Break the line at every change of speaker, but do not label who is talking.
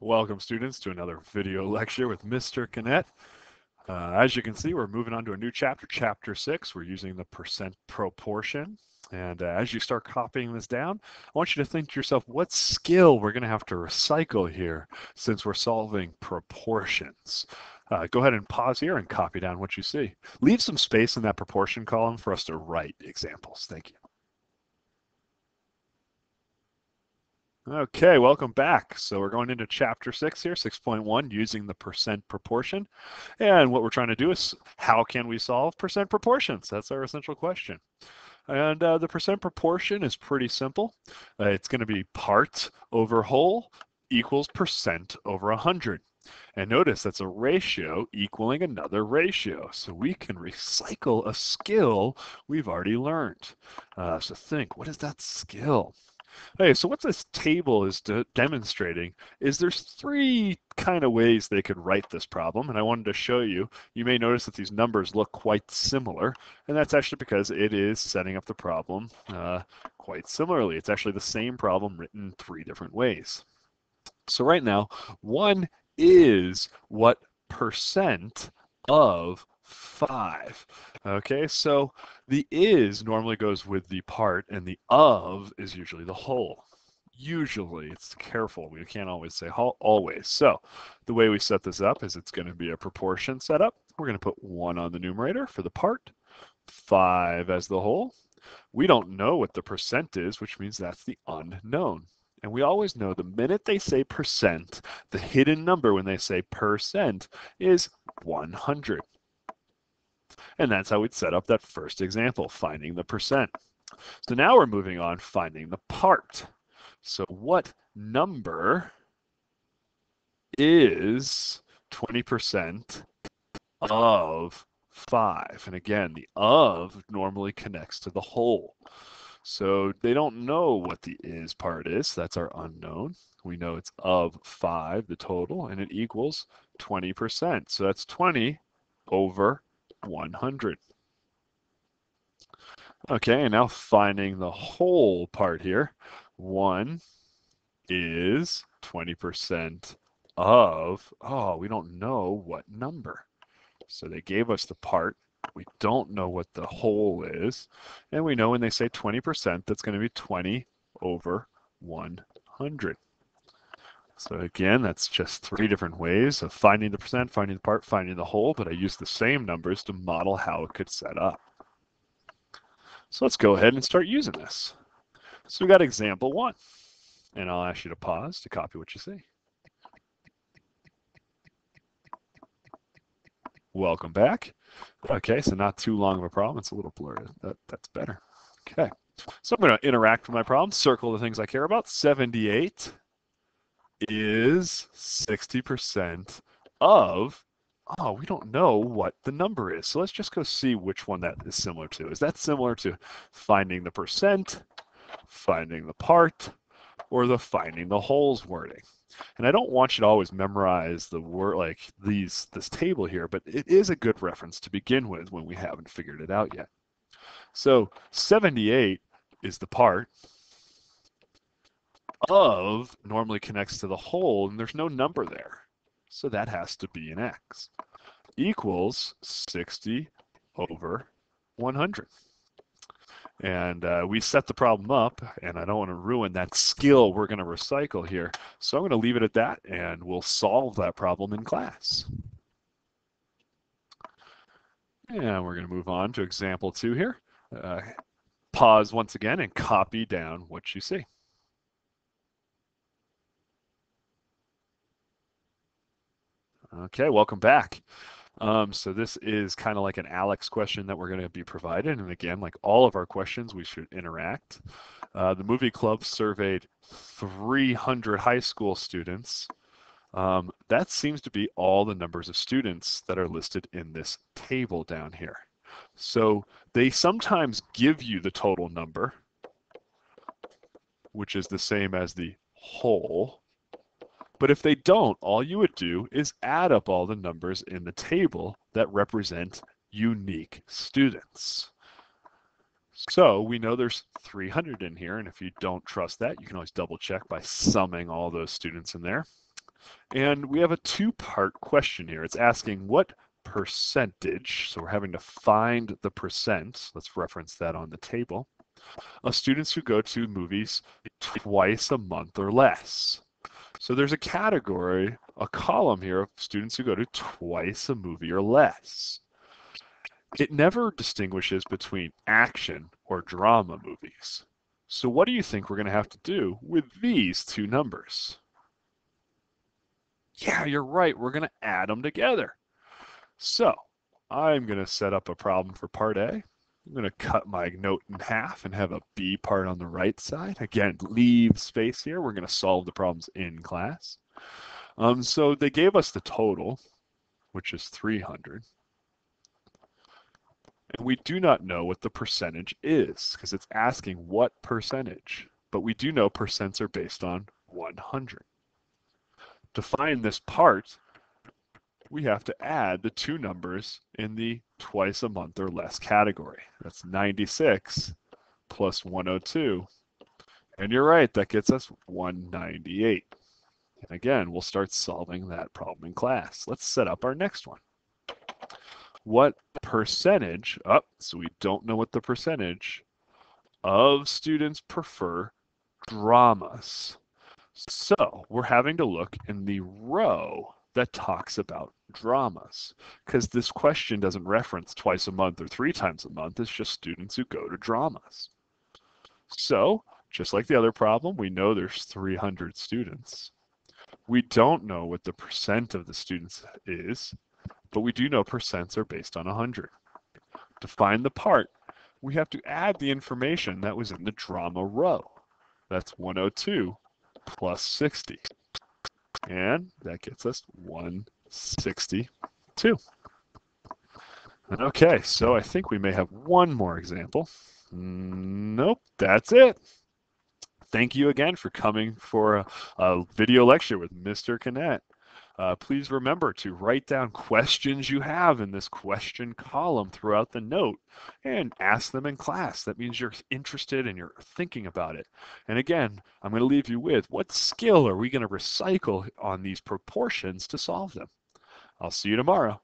Welcome students to another video lecture with Mr. Kinnett. Uh, as you can see, we're moving on to a new chapter, chapter six. We're using the percent proportion. And uh, as you start copying this down, I want you to think to yourself, what skill we're gonna have to recycle here since we're solving proportions. Uh, go ahead and pause here and copy down what you see. Leave some space in that proportion column for us to write examples. Thank you. Okay, welcome back. So we're going into chapter six here, 6.1, using the percent proportion. And what we're trying to do is how can we solve percent proportions? That's our essential question. And uh, the percent proportion is pretty simple. Uh, it's going to be part over whole equals percent over 100. And notice that's a ratio equaling another ratio. So we can recycle a skill we've already learned. Uh, so think, what is that skill? Okay, so what this table is demonstrating is there's three kind of ways they could write this problem, and I wanted to show you. You may notice that these numbers look quite similar, and that's actually because it is setting up the problem uh, quite similarly. It's actually the same problem written three different ways. So right now, one is what percent of 5. Okay, so the is normally goes with the part, and the of is usually the whole. Usually, it's careful. We can't always say always. So the way we set this up is it's going to be a proportion setup. We're going to put 1 on the numerator for the part, 5 as the whole. We don't know what the percent is, which means that's the unknown. And we always know the minute they say percent, the hidden number when they say percent is 100. And that's how we'd set up that first example, finding the percent. So now we're moving on, finding the part. So what number is 20% of 5? And again, the of normally connects to the whole. So they don't know what the is part is. That's our unknown. We know it's of 5, the total, and it equals 20%. So that's 20 over 100. Okay, and now finding the whole part here. 1 is 20% of, oh, we don't know what number. So they gave us the part. We don't know what the whole is. And we know when they say 20%, that's going to be 20 over 100. So again, that's just three different ways of finding the percent, finding the part, finding the whole, but I used the same numbers to model how it could set up. So let's go ahead and start using this. So we got example one, and I'll ask you to pause to copy what you see. Welcome back. Okay, so not too long of a problem. It's a little blurred. That, that's better. Okay, so I'm going to interact with my problem, circle the things I care about. 78 is 60% of, oh, we don't know what the number is. So let's just go see which one that is similar to. Is that similar to finding the percent, finding the part, or the finding the wholes wording? And I don't want you to always memorize the word like these this table here, but it is a good reference to begin with when we haven't figured it out yet. So 78 is the part, of normally connects to the whole, and there's no number there. So that has to be an x equals 60 over 100. And uh, we set the problem up, and I don't want to ruin that skill we're going to recycle here. So I'm going to leave it at that, and we'll solve that problem in class. And we're going to move on to example two here. Uh, pause once again and copy down what you see. Okay, welcome back. Um, so this is kind of like an ALEKS question that we're going to be provided. And again, like all of our questions, we should interact. Uh, the movie club surveyed 300 high school students. Um, that seems to be all the numbers of students that are listed in this table down here. So they sometimes give you the total number, which is the same as the whole. But if they don't, all you would do is add up all the numbers in the table that represent unique students. So we know there's 300 in here, and if you don't trust that, you can always double check by summing all those students in there. And we have a two-part question here. It's asking what percentage, so we're having to find the percent, let's reference that on the table, of students who go to movies twice a month or less. So there's a category, a column here of students who go to twice a movie or less. It never distinguishes between action or drama movies. So what do you think we're going to have to do with these two numbers? Yeah, you're right. We're going to add them together. So I'm going to set up a problem for part A. I'm going to cut my note in half and have a B part on the right side. Again, leave space here. We're going to solve the problems in class. Um, so they gave us the total, which is 300. And we do not know what the percentage is because it's asking what percentage. But we do know percents are based on 100. To find this part, we have to add the two numbers in the twice a month or less category. That's 96 plus 102. And you're right, that gets us 198. And again, we'll start solving that problem in class. Let's set up our next one. What percentage, up, oh, so we don't know what the percentage of students prefer dramas. So we're having to look in the row that talks about dramas because this question doesn't reference twice a month or three times a month. It's just students who go to dramas. So just like the other problem, we know there's 300 students. We don't know what the percent of the students is, but we do know percents are based on 100. To find the part, we have to add the information that was in the drama row. That's 102 plus 60. And that gets us 162. Okay, so I think we may have one more example. Nope, that's it. Thank you again for coming for a, a video lecture with Mr. Kinnett. Uh, please remember to write down questions you have in this question column throughout the note and ask them in class. That means you're interested and you're thinking about it. And again, I'm going to leave you with what skill are we going to recycle on these proportions to solve them? I'll see you tomorrow.